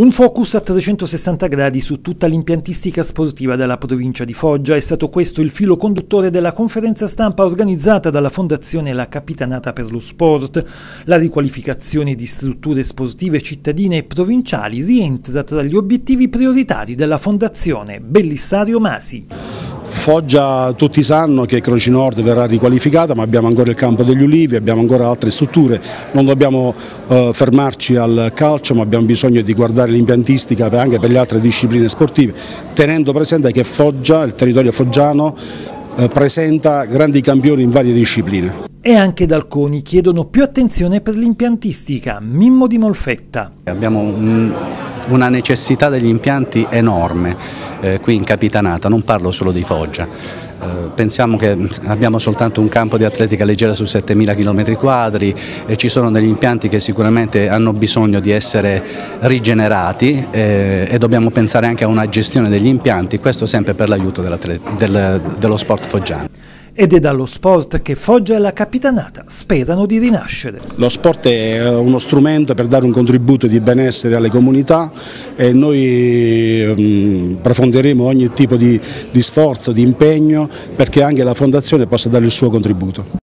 Un focus a 360 gradi su tutta l'impiantistica sportiva della provincia di Foggia è stato questo il filo conduttore della conferenza stampa organizzata dalla Fondazione La Capitanata per lo Sport. La riqualificazione di strutture sportive cittadine e provinciali rientra tra gli obiettivi prioritari della Fondazione Bellissario Masi. Foggia tutti sanno che Croci Nord verrà riqualificata ma abbiamo ancora il campo degli ulivi, abbiamo ancora altre strutture, non dobbiamo eh, fermarci al calcio ma abbiamo bisogno di guardare l'impiantistica anche per le altre discipline sportive, tenendo presente che Foggia, il territorio foggiano, eh, presenta grandi campioni in varie discipline. E anche da Alconi chiedono più attenzione per l'impiantistica. Mimmo di Molfetta. Abbiamo un una necessità degli impianti enorme eh, qui in Capitanata, non parlo solo di Foggia. Eh, pensiamo che abbiamo soltanto un campo di atletica leggera su 7.000 km quadri e ci sono degli impianti che sicuramente hanno bisogno di essere rigenerati eh, e dobbiamo pensare anche a una gestione degli impianti, questo sempre per l'aiuto del, dello sport foggiano ed è dallo sport che Foggia e la Capitanata sperano di rinascere. Lo sport è uno strumento per dare un contributo di benessere alle comunità e noi um, profonderemo ogni tipo di, di sforzo, di impegno perché anche la Fondazione possa dare il suo contributo.